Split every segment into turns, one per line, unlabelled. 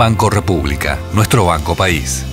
Banco República, nuestro banco país.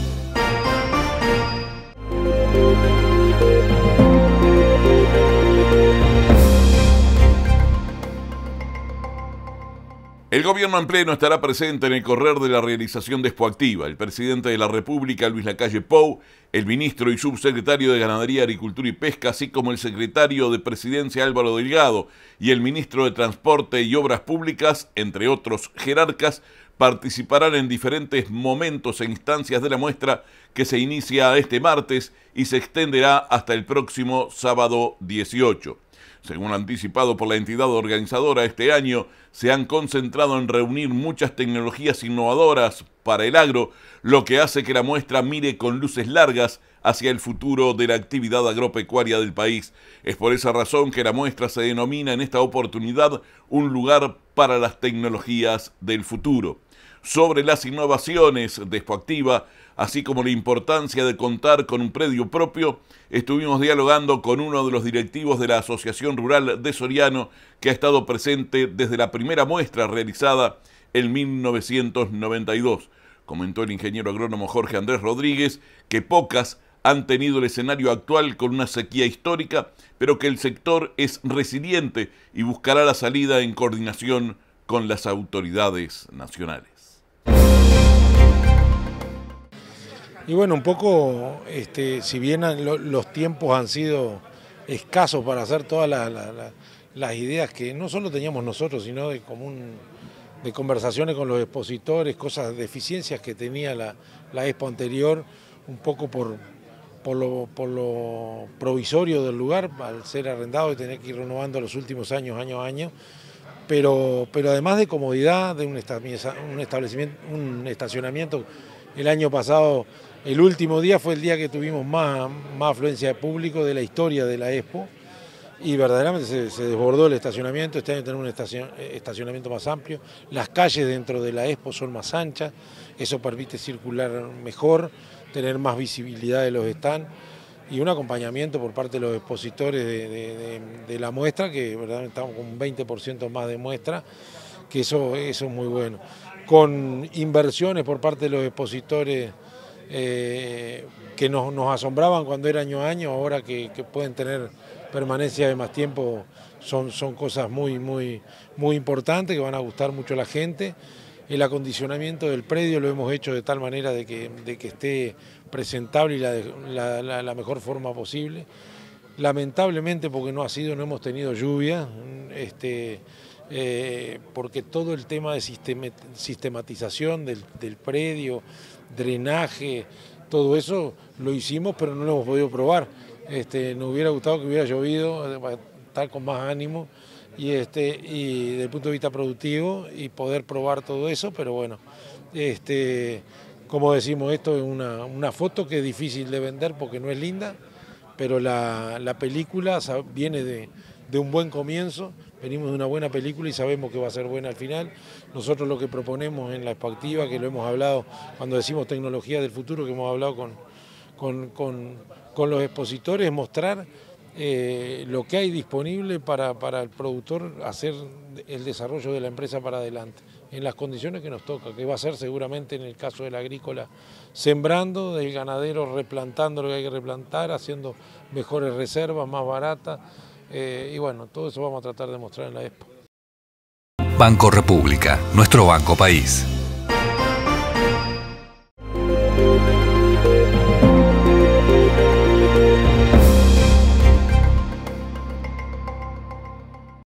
El gobierno en pleno estará presente en el correr de la realización de Expoactiva. El presidente de la República, Luis Lacalle Pou, el ministro y subsecretario de Ganadería, Agricultura y Pesca, así como el secretario de Presidencia Álvaro Delgado y el ministro de Transporte y Obras Públicas, entre otros jerarcas, participarán en diferentes momentos e instancias de la muestra que se inicia este martes y se extenderá hasta el próximo sábado 18. Según anticipado por la entidad organizadora, este año se han concentrado en reunir muchas tecnologías innovadoras para el agro, lo que hace que la muestra mire con luces largas hacia el futuro de la actividad agropecuaria del país. Es por esa razón que la muestra se denomina en esta oportunidad un lugar para las tecnologías del futuro sobre las innovaciones de Expoactiva, así como la importancia de contar con un predio propio, estuvimos dialogando con uno de los directivos de la Asociación Rural de Soriano que ha estado presente desde la primera muestra realizada en 1992. Comentó el ingeniero agrónomo Jorge Andrés Rodríguez que pocas han tenido el escenario actual con una sequía histórica, pero que el sector es resiliente y buscará la salida en coordinación con las autoridades nacionales.
Y bueno, un poco, este, si bien los tiempos han sido escasos para hacer todas las ideas que no solo teníamos nosotros, sino de común de conversaciones con los expositores, cosas, deficiencias que tenía la, expo anterior, un poco por, por, lo, por lo provisorio del lugar, al ser arrendado y tener que ir renovando los últimos años, año a año, pero, pero además de comodidad, de un, establecimiento, un estacionamiento, el año pasado el último día fue el día que tuvimos más, más afluencia de público de la historia de la Expo y verdaderamente se, desbordó el estacionamiento, este año tenemos un estacionamiento más amplio, las calles dentro de la Expo son más anchas, eso permite circular mejor, tener más visibilidad de los stands y un acompañamiento por parte de los expositores de, la muestra, que verdaderamente estamos con un 20% más de muestra, que eso, eso es muy bueno. Con inversiones por parte de los expositores eh, que nos, asombraban cuando era año a año, ahora que, pueden tener permanencia de más tiempo, son, son cosas muy, muy, muy importantes que van a gustar mucho a la gente. El acondicionamiento del predio lo hemos hecho de tal manera de que, de que esté presentable y la, la, mejor forma posible. Lamentablemente, porque no ha sido, no hemos tenido lluvia, este, eh, porque todo el tema de sistematización del, del predio, drenaje, todo eso lo hicimos, pero no lo hemos podido probar. Este, nos hubiera gustado que hubiera llovido estar con más ánimo y, este, y desde el punto de vista productivo y poder probar todo eso, pero bueno, este, como decimos, esto es una, foto que es difícil de vender porque no es linda, pero la, película viene de, de un buen comienzo, venimos de una buena película y sabemos que va a ser buena al final. Nosotros lo que proponemos en la expectativa, que lo hemos hablado cuando decimos tecnología del futuro, que hemos hablado con, con, los expositores, es mostrar eh, lo que hay disponible para, el productor hacer el desarrollo de la empresa para adelante, en las condiciones que nos toca, que va a ser seguramente en el caso del agrícola sembrando, del ganadero replantando lo que hay que replantar, haciendo mejores reservas, más baratas eh, y bueno, todo eso vamos a tratar de mostrar en la Expo.
Banco República, nuestro banco país.